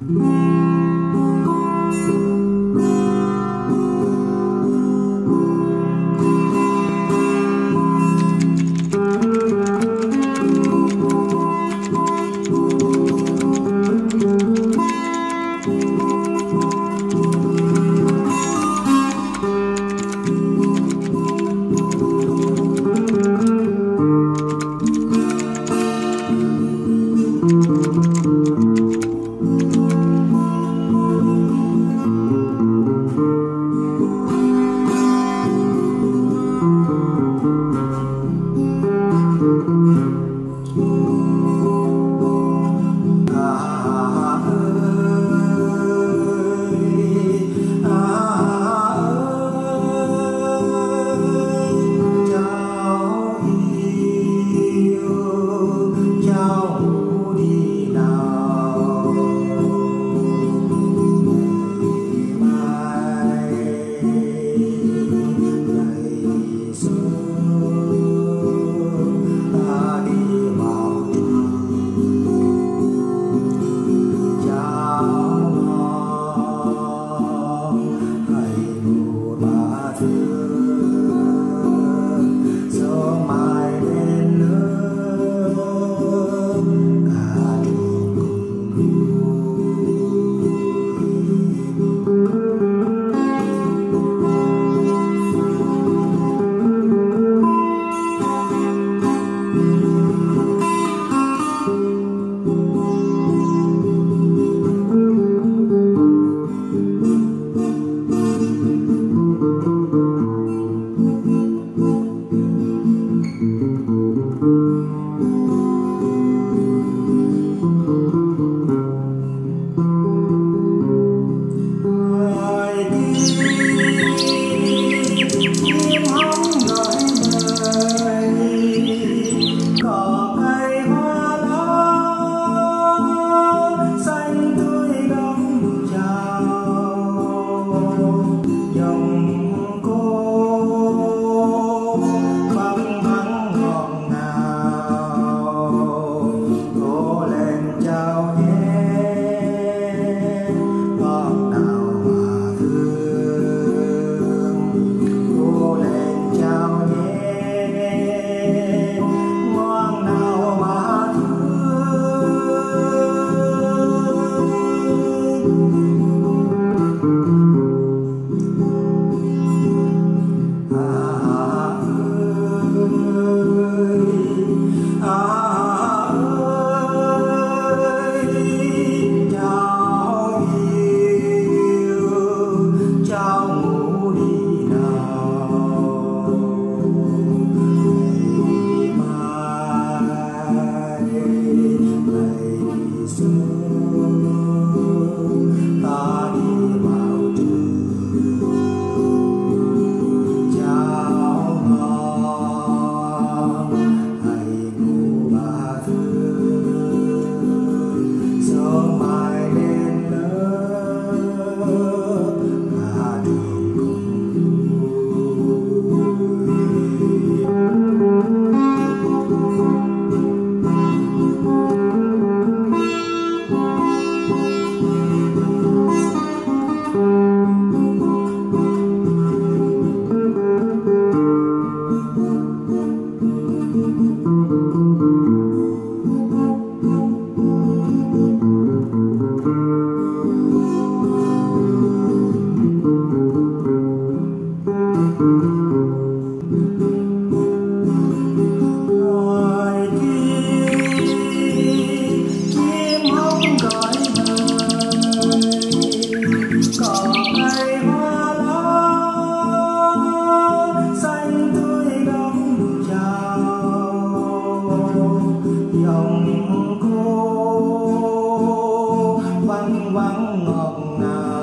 cô no